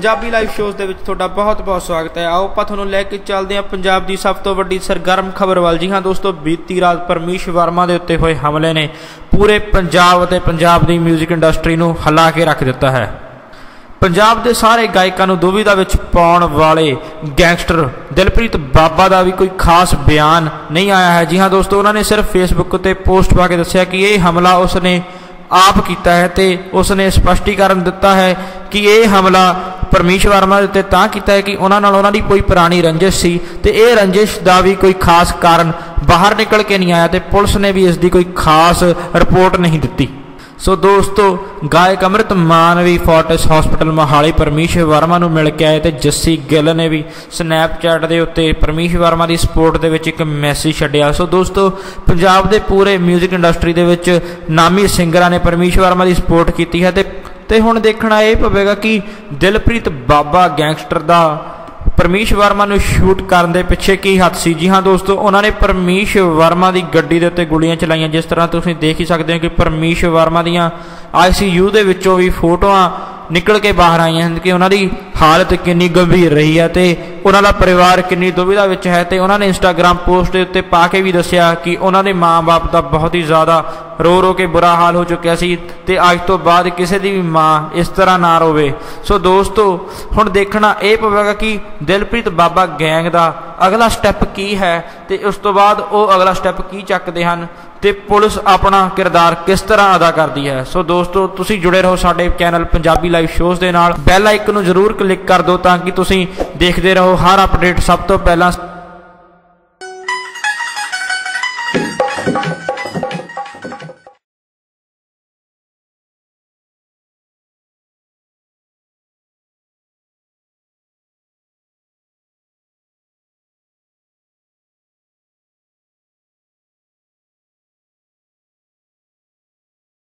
Punjabi live shows ਦੇ ਵਿੱਚ ਤੁਹਾਡਾ ਬਹੁਤ-ਬਹੁਤ ਸਵਾਗਤ ਹੈ। ਆਓ ਆਪਾਂ ਤੁਹਾਨੂੰ ਲੈ ਕੇ ਚੱਲਦੇ ਹਾਂ ਪੰਜਾਬ ਦੀ ਸਭ ਤੋਂ ਵੱਡੀ ਸਰਗਰਮ ਖਬਰ ਵੱਲ। ਜੀ ਹਾਂ ਦੋਸਤੋ, ਬੀਤੀ ਰਾਤ ਪਰਮੇਸ਼ ਵਰਮਾ ਦੇ ਉੱਤੇ ਹੋਏ ਹਮਲੇ ਨੇ ਪੂਰੇ ਪੰਜਾਬ ਅਤੇ ਪੰਜਾਬ ਦੀ 뮤직 ਇੰਡਸਟਰੀ ਨੂੰ ਹਿਲਾ ਕੇ ਰੱਖ ਦਿੱਤਾ ਹੈ। ਪੰਜਾਬ ਦੇ ਸਾਰੇ ਗਾਇਕਾਂ ਨੂੰ ਦੁਵਿਧਾ ਵਿੱਚ ਪਾਉਣ ਵਾਲੇ ਗੈਂਗਸਟਰ ਦਿਲਪ੍ਰੀਤ ਬਾਬਾ ਦਾ ਵੀ ਕੋਈ ਖਾਸ ਬਿਆਨ ਨਹੀਂ ਆਇਆ ਹੈ। ਜੀ ਹਾਂ ਦੋਸਤੋ, ਉਹਨਾਂ ਨੇ ਸਿਰਫ ਫੇਸਬੁੱਕ ਉੱਤੇ ਪੋਸਟ ਪਾ ਕੇ ਦੱਸਿਆ ਕਿ ਇਹ ਹਮਲਾ ਉਸਨੇ ਆਪ ਕੀਤਾ ਹੈ ਤੇ ਉਸਨੇ ਸਪਸ਼ਟੀਕਰਨ ਦਿੱਤਾ ਹੈ ਕਿ ਇਹ ਹਮਲਾ ਪਰਮੇਸ਼ ਵਰਮਾ ਦੇ ਉੱਤੇ ਤਾਂ ਕੀਤਾ ਹੈ ਕਿ ਉਹਨਾਂ ਨਾਲ ਉਹਨਾਂ ਦੀ ਕੋਈ ਪੁਰਾਣੀ ਰੰਜਿਸ਼ ਸੀ ਤੇ ਇਹ ਰੰਜਿਸ਼ ਦਾ ਵੀ ਕੋਈ ਖਾਸ ਕਾਰਨ ਬਾਹਰ ਨਿਕਲ ਕੇ ਨਹੀਂ ਆਇਆ ਤੇ ਪੁਲਿਸ ਨੇ ਵੀ ਇਸ ਦੀ ਕੋਈ ਖਾਸ ਰਿਪੋਰਟ ਨਹੀਂ ਦਿੱਤੀ। ਸੋ ਦੋਸਤੋ, ਗਾਇਕ ਅਮਰਿਤ ਮਾਨ ਵੀ ਫੋਰਟਿਸ ਹਸਪੀਟਲ ਮੋਹਾਲੀ ਪਰਮੇਸ਼ ਵਰਮਾ ਨੂੰ ਮਿਲ ਕੇ ਆਏ ਤੇ ਜੱਸੀ ਗਿੱਲ ਨੇ ਵੀ ਸਨੈਪਚੈਟ ਦੇ ਉੱਤੇ ਪਰਮੇਸ਼ ਵਰਮਾ ਦੀ ਸਪੋਰਟ ਦੇ ਵਿੱਚ ਇੱਕ ਮੈਸੇਜ ਛੱਡਿਆ। ਸੋ ਦੋਸਤੋ, ਪੰਜਾਬ ਦੇ ਪੂਰੇ 뮤직 ਇੰਡਸਟਰੀ ਦੇ ਵਿੱਚ ਨਾਮੀ ਸਿੰਗਰਾਂ ਨੇ ਪਰਮੇਸ਼ ਵਰਮਾ ਦੀ ਸਪੋਰਟ ਕੀਤੀ ਹੈ ਤੇ ਤੇ ਹੁਣ ਦੇਖਣਾ ਇਹ ਪਵੇਗਾ ਕਿ ਦਿਲਪ੍ਰੀਤ ਬਾਬਾ ਗੈਂਗਸਟਰ ਦਾ ਪਰਮੇਸ਼ ਵਰਮਾ ਨੂੰ ਸ਼ੂਟ ਕਰਨ ਦੇ ਪਿੱਛੇ ਕੀ ਹੱਥ ਸੀ? ਜੀ ਹਾਂ ਦੋਸਤੋ, ਉਹਨਾਂ ਨੇ ਪਰਮੇਸ਼ ਵਰਮਾ ਦੀ ਗੱਡੀ ਦੇ ਉੱਤੇ ਗੋਲੀਆਂ ਚਲਾਈਆਂ। ਜਿਸ ਤਰ੍ਹਾਂ ਤੁਸੀਂ ਦੇਖ ਹੀ ਸਕਦੇ ਹੋ ਕਿ ਪਰਮੇਸ਼ ਵਰਮਾ ਦੀਆਂ ਆਈਸੀਯੂ ਦੇ ਵਿੱਚੋਂ ਵੀ ਫੋਟੋਆਂ ਨਿਕਲ ਕੇ ਬਾਹਰ ਆਈਆਂ ਹਨ ਕਿ ਉਹਨਾਂ ਦੀ ਹਾਲਤ ਕਿੰਨੀ ਗੰਭੀਰ ਰਹੀ ਹੈ ਤੇ ਉਹਨਾਂ ਦਾ ਪਰਿਵਾਰ ਕਿੰਨੀ ਦੁਵਿਧਾ ਵਿੱਚ ਹੈ ਤੇ ਉਹਨਾਂ ਨੇ ਇੰਸਟਾਗ੍ਰam ਪੋਸਟ ਦੇ ਉੱਤੇ ਪਾ ਕੇ ਵੀ ਦੱਸਿਆ ਕਿ ਉਹਨਾਂ ਦੇ ਮਾਂ-ਬਾਪ ਦਾ ਬਹੁਤ ਹੀ ਜ਼ਿਆਦਾ ਰੋ ਰੋ ਕੇ ਬੁਰਾ ਹਾਲ ਹੋ ਚੁੱਕਿਆ ਸੀ ਤੇ ਅੱਜ ਤੋਂ ਬਾਅਦ ਕਿਸੇ ਦੀ ਵੀ ਮਾਂ ਇਸ ਤਰ੍ਹਾਂ ਨਾ ਰੋਵੇ। ਸੋ ਦੋਸਤੋ, ਹੁਣ ਦੇਖਣਾ ਇਹ ਪਵੇਗਾ ਕਿ ਦਿਲਪ੍ਰੀਤ ਬਾਬਾ ਗੈਂਗ ਦਾ ਅਗਲਾ ਸਟੈਪ ਕੀ ਹੈ ਤੇ ਉਸ ਤੋਂ ਬਾਅਦ ਉਹ ਅਗਲਾ ਸਟੈਪ ਕੀ ਚੱਕਦੇ ਹਨ ਤੇ ਪੁਲਿਸ ਆਪਣਾ ਕਿਰਦਾਰ ਕਿਸ ਤਰ੍ਹਾਂ ਅਦਾ ਕਰਦੀ ਹੈ। ਸੋ ਦੋਸਤੋ, ਤੁਸੀਂ ਜੁੜੇ ਰਹੋ ਸਾਡੇ ਚੈਨਲ ਪੰਜਾਬੀ ਲਾਈਵ ਸ਼ੋਜ਼ ਦੇ ਨਾਲ। ਬੈਲ ਆਈਕਨ ਨੂੰ ਜ਼ਰੂਰ ਕਲਿੱਕ ਕਰ ਦਿਓ ਤਾਂ ਕਿ ਤੁਸੀਂ ਦੇਖਦੇ ਰਹੋ ਹਰ ਅਪਡੇਟ ਸਭ ਤੋਂ ਪਹਿਲਾਂ